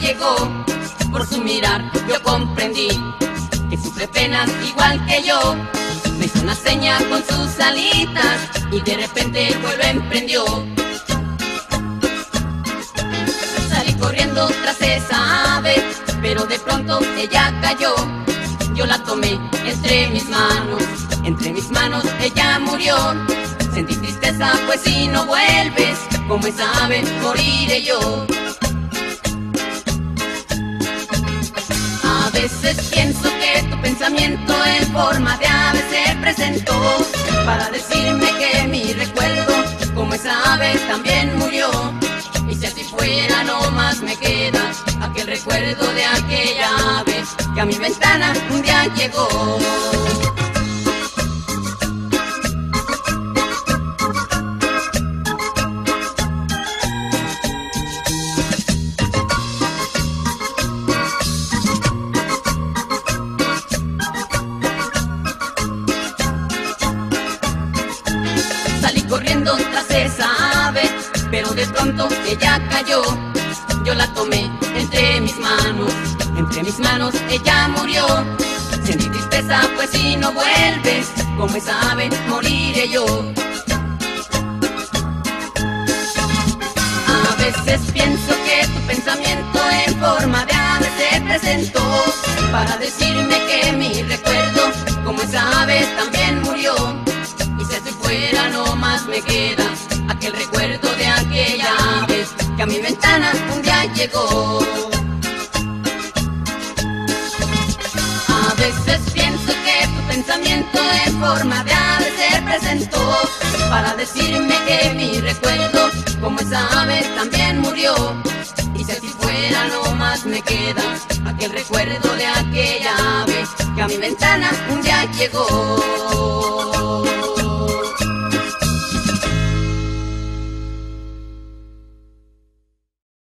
llegó. Por su mirar yo comprendí que sufre penas igual que yo. Me hizo una seña con sus alitas y de repente el vuelo emprendió. Salí corriendo tras esa ave, pero de pronto ella cayó. Yo la tomé entre mis manos, entre mis manos ella murió. Sentí tristeza, pues si no vuelves, como esa ave moriré yo. Veces pienso que tu pensamiento en forma de ave se presentó para decirme que mi recuerdo, como esa ave, también murió. Y si así fuera, no más me queda aquel recuerdo de aquella ave que a mi ventana un día llegó. Tras esa ave, pero de pronto ella cayó. Yo la tomé entre mis manos, entre mis manos ella murió. Sentí tristeza, pues si no vuelves, como esa ave moriré yo. A veces pienso que tu pensamiento en forma de ave se presentó para decirme que mi recuerdo, como esa ave, también más me queda aquel recuerdo de aquella vez que a mi ventana un día llegó. A veces pienso que tu pensamiento en forma de ave se presentó para decirme que mi recuerdo, como esa ave, también murió. Y si así fuera, no más me queda aquel recuerdo de aquella ave que a mi ventana un día llegó.